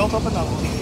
Wel op en